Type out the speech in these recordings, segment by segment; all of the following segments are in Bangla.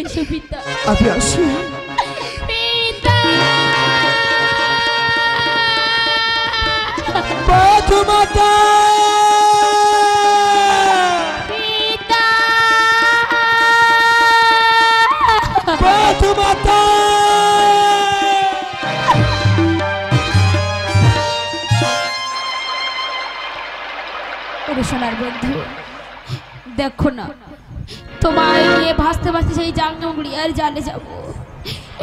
এসো পিতা। আমি আসি। ওরে সোনার বন্ধু দেখো না তোমায় নিয়ে ভাসতে ভাসতে সেই জাঙ্গমুড়ি আর জানে যাব।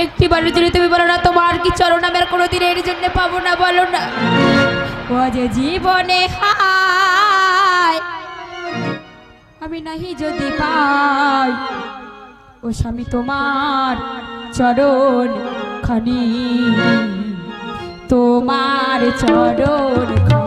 একটি বারের জন্য তুমি বলো না, তোমার কি চরণ আমি আর কোনোদিন এর জন্য পাবো না বলো না। ও যে জীবনে হায়, আমি নাহি যদি পাই, ও স্বামী তোমার চরণ খানি। তোমার চরণ খানি।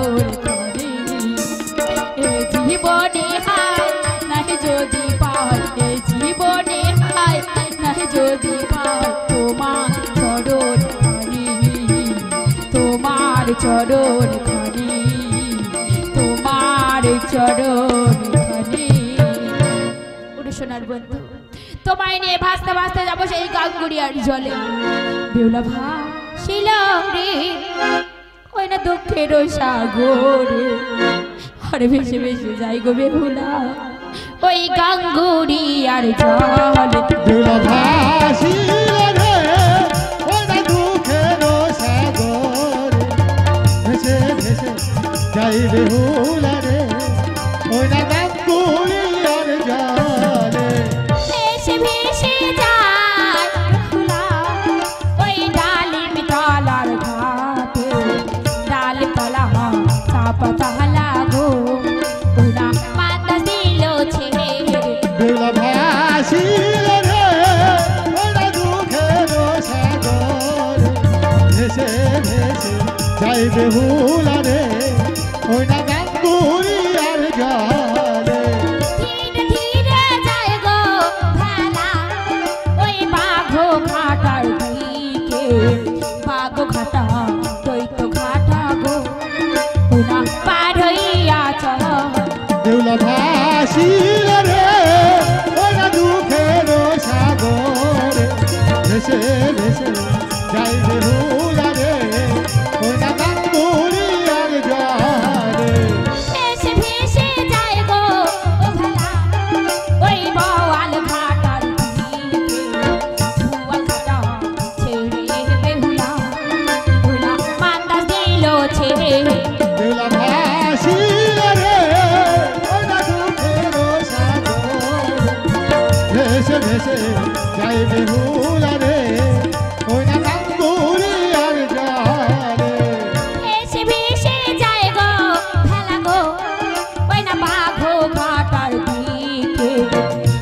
চরণ খানি তোমার চরণ ওরে সোনার বন্ধু, তোমায় নিয়ে ভাসতে ভাসতে যাব সেই গাঙ্গুড়িয়ার জলে। বেউলা ভা, শিল ওই না দুঃখের সাগরে আরে ভেসে ভেসে যাই গো বেহুলা ওই গাঙ্গুড়িয়ার জলে। দুলভাসিল রে রে ওরা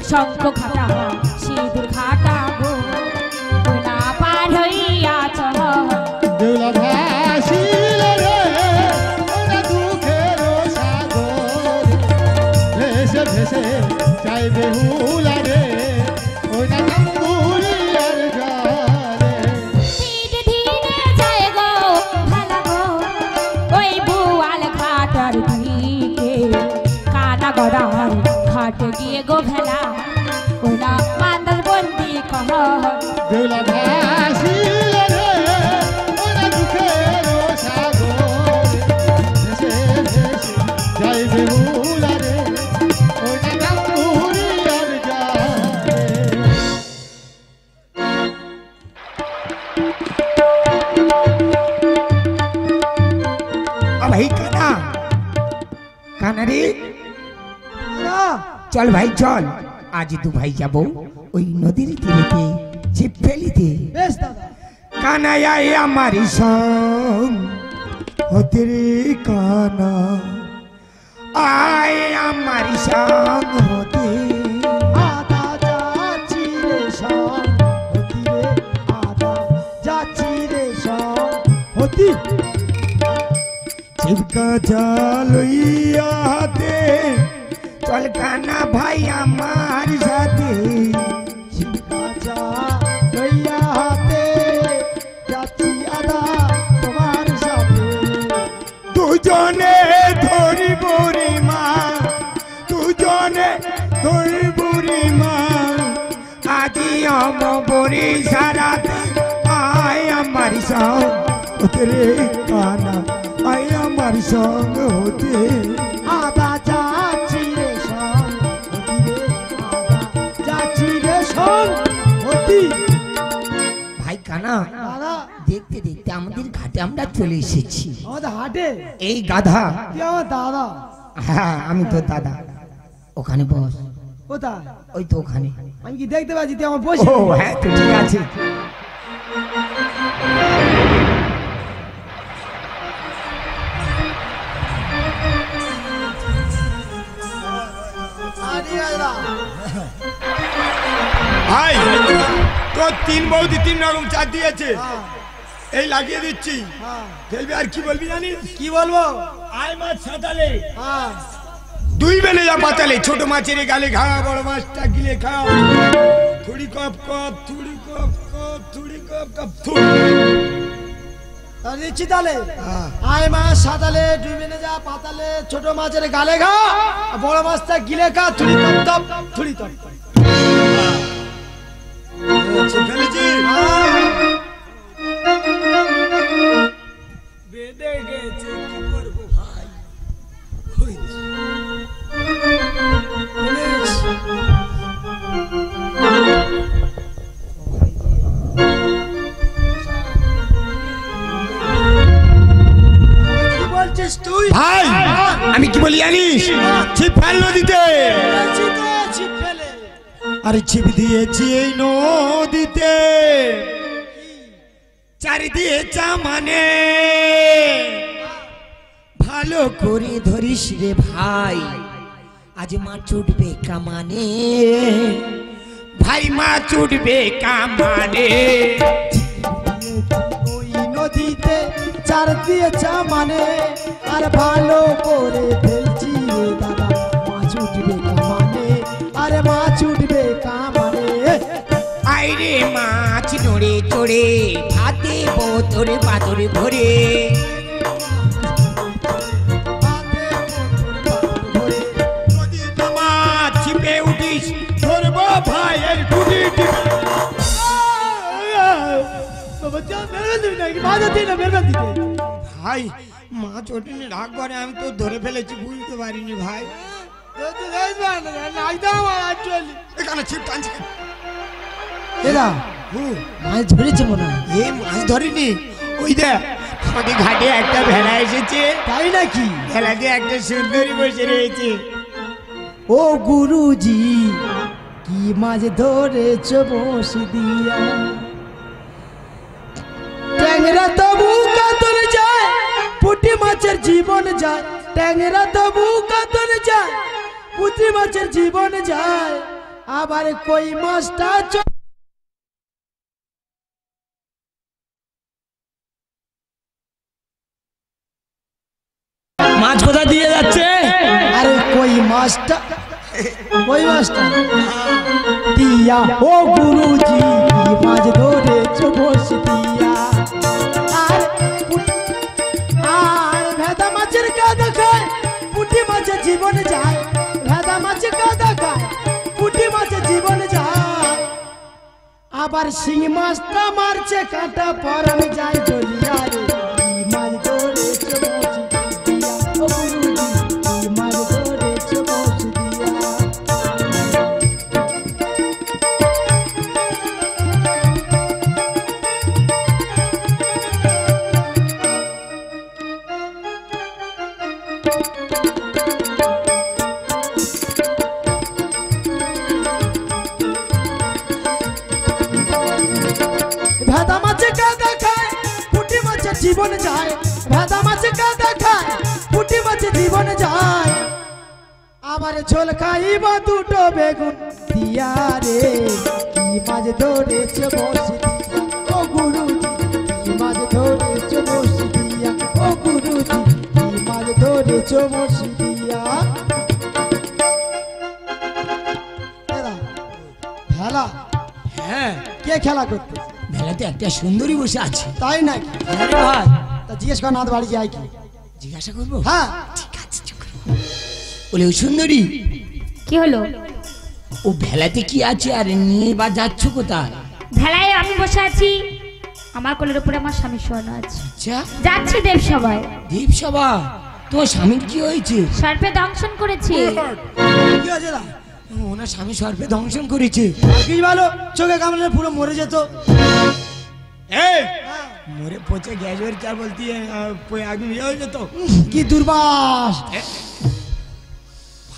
唱歌卡大哈 ঘাট গিয়ে গো ভেলা ওই না মান্দার বন্দি কহ দেউলা ভাসিল রে ওই না দুঃখের চল ভাই চল। আজ দু ভাই যাব ওই নদীর তীরেতে ছিপ ফেলিতে। বেশ দাদা। কানাই আমার সং হতে রে কানা। আয় আমার সং হতে চিপকা চালইয়া হাতে চল কানা ভাই আমার সাথে। দুজনে ধরি বুড়ি মা দুজনে ধরি বুড়ি মা আজি অম বুড়ি সারাতে আয় আমার সঙ্গ। হতে কানা আয় আমার সঙ্গ হতে দাদা। দেখতে দেখতে আমাদের ঘাটে আমরা চলে এসেছি। এই গাধা। দাদা। হ্যাঁ আমি তো দাদা। ওখানে বস। কোথায়? ওই তো ওখানে। আমি কি দেখতে পাচ্ছি? তুই আমার বসে? হ্যাঁ তো ঠিক আছে। বৌদি তিন রকম চা দিয়েছে। এই লাগিয়ে দিচ্ছি। ফেলবি আর কি বলবি জানিস? কি বলব? আয় মাছ সাঁতালে হ্যাঁ। দুই বেলে যা পাতালে ছোট মাছের গালে খাওয়া বড় মাছটা গিলে খাও থুড়ি কপ কপ থুড়ি কপ কপ থুড়ি কপ কপ থুড়ি দিচ্ছি তাহলে? আয় মাছ সাতালে ডুবিনে যা পাতালে ছোট মাছের গালে খা বড় মাছটা গিলে খা থুড়ি তপ তপ থুড়ি তপ। আমি কি বলি জানিস? ছিপ ফেল নদীতে আরে ছিপ দিয়েছি এই নদীতে। চারি দিয়ে চামানে। ভালো করে ধরিস রে ভাই, আজ মাছ উঠবে কামানে। ভাই মাছ উঠবে কামানে। ওই নদীতে চার দিয়ে মানে আর ভালো করে ফেলছি দাদা মাছ উঠবে কামানে। আরে উঠবে কামানে আইরে মাছ নড়ে চড়ে ভাতে বোতরে পাতরে ভরে ভাই মাছ ওঠেনি রাগ করে আমি তো ধরে ফেলেছি বুঝতে পারিনি ভাই। এখানে ছিপ টানছে। এরা মাছ ধরেছে মনে হয়। এ মাছ ধরিনি? ওই দেখ আমাদের ঘাটে একটা ভেড়া এসেছে। তাই নাকি? একটা সুন্দরী বসে রয়েছে। ও গুরুজি কি মাছ ধরেছ বস দিয়া? ট্যাংরা তবু কাতর যায় পুঁটি মাছের জীবন যায়। ট্যাংরা তবু কাতর যায় পুঁটি মাছের জীবন যায়। আবার কই মাছটা মাছ কোথা দিয়ে যাচ্ছে? আরে কই মাছটা? কই মাছটা? দিয়া। ও গুরুজি, মাছ ধরেছ বস দিয়া। আর আর ভেদা মাছের কাদা খায়। পুঁটি মাছের জীবন যায়, ভেদা মাছের কাদা খায়। পুঁটি মাছের জীবন যায়। আবার শিং মাছটা মারছে, কাঁটা পরান যায় জ্বলিয়া জীবন যায়। ভেদা মাছে কাদা খায় পুঁটি মাছের জীবন যায়। আবার ঝোল খাইব দুটো বেগুন দিয়া রে। কি মাছ ধরেছে বসে ও গুরুজি কি মাছ ধরেছে বসে দিয়া? ও গুরুজি কি মাছ ধরেছে বসে দিয়া? খেলা? হ্যাঁ। কে খেলা করতে বেলাতে একটা সুন্দরী বসে আছে। তাই নাকি হ্যাঁ। ভাই তা জিজ্ঞেস কর নাথ বাড়ি যায় কি? জিজ্ঞাসা করব? হ্যাঁ। ঠিক আছে বলে ও সুন্দরী। কি হলো? ও ভেলাতে কি আছে আর নিয়ে বা যাচ্ছ কোথায়? ভেলায় আমি বসে আছি। আমার কোলের উপরে আমার স্বামী শোয়ানো আছে। আচ্ছা। যাচ্ছি দেব সবাই দেব সভা তোমার স্বামীর কি হয়েছে? সর্পে দংশন করেছি। কি আছে না ওনার স্বামী সর্পে ধ্বংসন করেছে। আর কি ভালো চোখে কামড়ে পুরো মরে যেত। এই! মরে পচে গ্যাসের চা বলতি আগে ইয়ে হয়ে যেত। কি দুর্বাস!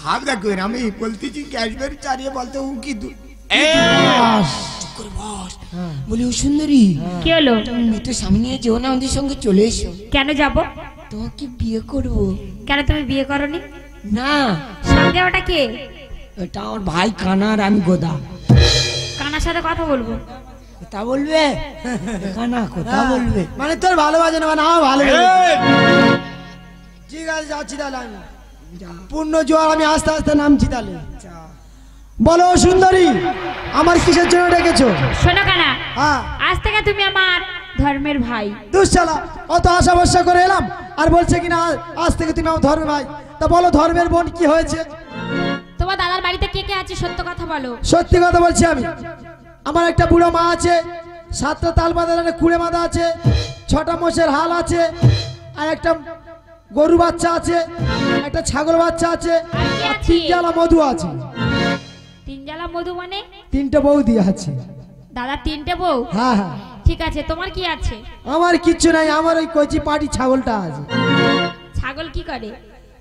ভাব দেখো আমি বলতেছি গ্যাসের চারিয়ে বলতে ও কি দু- দুর্বাস। বস। বলি ও সুন্দরী। কি হলো? তুমি তো স্বামী নিয়ে যেও না আমাদের সঙ্গে চলে এসো। কেন যাব? তোমাকে বিয়ে করব। কেন তুমি বিয়ে করনি? না। সঙ্গে ওটা কে? এটা আমার ভাই কানার আমি গোদা। কানার সাথে কথা বলব? কথা বলবে? কানা কথা হ্যাঁ, বলবে। মানে তোর ভালোবাসে না মানে আমার ভালো ঠিক আছে যাচ্ছি তাহলে আমি। পূর্ণ জোয়ার আমি আস্তে আস্তে নামছি তাহলে। বলো সুন্দরী আমার কিসের জন্য ডেকেছো? শোনো কানা হ্যাঁ। আজ থেকে তুমি আমার ধর্মের ভাই। দুশ্চালা অত আশা ভরসা করে এলাম আর বলছে কিনা আজ থেকে তুমি আমার ধর্মের ভাই। তা বলো ধর্মের বোন কি হয়েছে? কে আছে সত্য কথা বলো। সত্যি কথা বলছি আমি। আমার একটা বুড়ো মা আছে সাতটা তাল বাঁধার কুড়ে মাদা আছে ছটা মোষের হাল আছে আর একটা গরু বাচ্চা আছে একটা ছাগল বাচ্চা আছে আর তিন জ্বালা মধু আছে। তিন জ্বালা মধু মানে? তিনটে দিয়ে আছে। দাদা তিনটে বউ? হ্যাঁ হ্যাঁ। ঠিক আছে তোমার কি আছে? আমার কিচ্ছু নাই আমার ওই কচি পাটি ছাগলটা আছে। ছাগল কি করে?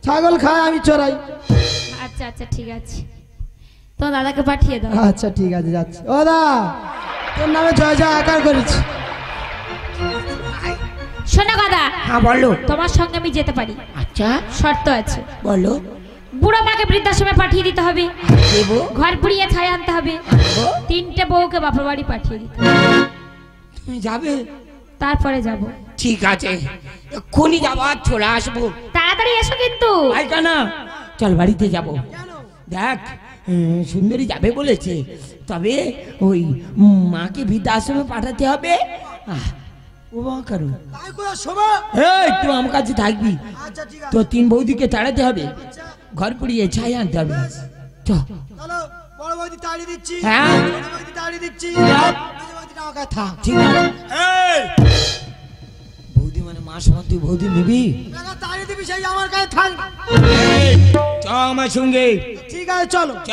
ছাগল খায় আমি চড়াই। আচ্ছা আচ্ছা ঠিক আছে। তোমার দাদাকে পাঠিয়ে দাও। আচ্ছা ঠিক আছে যাচ্ছি। ও দা তোর নামে জয় জয় আকার করেছি। শোনো দাদা হ্যাঁ বলো। তোমার সঙ্গে আমি যেতে পারি। আচ্ছা। শর্ত আছে। বলো। বুড়ো মাকে বৃদ্ধাশ্রমে পাঠিয়ে দিতে হবে। দেবো। ঘর পুড়িয়ে ছায় আনতে হবে। তিনটে বউকে বাপা বাড়ি পাঠিয়ে দিতে হবে। তুমি যাবে? তারপরে যাব। ঠিক আছে। এক্ষুনি যাব আর চলে আসব। তাড়াতাড়ি এসো কিন্তু। ভাই কানা চল বাড়িতে যাব। দেখ সুন্দরী যাবে বলেছে। তবে ওই মাকে বৃদ্ধাশ্রমে পাঠাতে হবে। তাই আমার কাছে থাকবি। আচ্ছা তো তিন বৌদিকে তাড়াতে হবে। ঘর পুড়িয়ে ছাই আনতে হবে। হ্যাঁ। ঠিক আছে। মা সমান তুই বৌদি নিবি? টাকা তাড়ি দিবি সেই আমার কাছে থাক চ আমার সঙ্গে। ঠিক আছে চলো। চ।